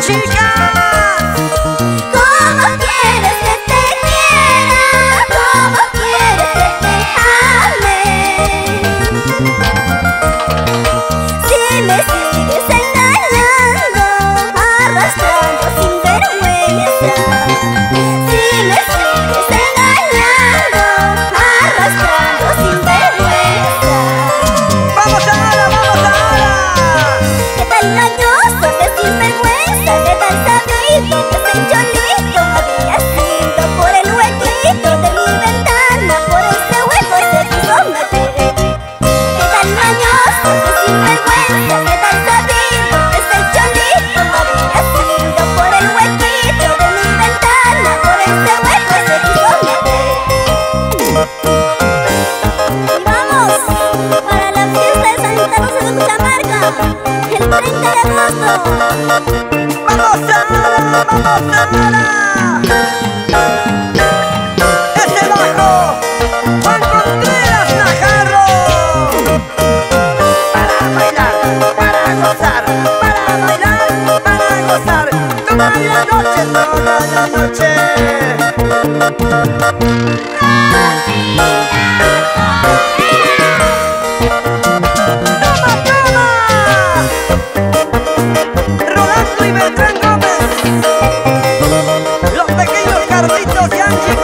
She pasar toda la noche, toda la noche. Toma, toma. Rolando y Beltrán Gómez. Los pequeños Carlitos y Angie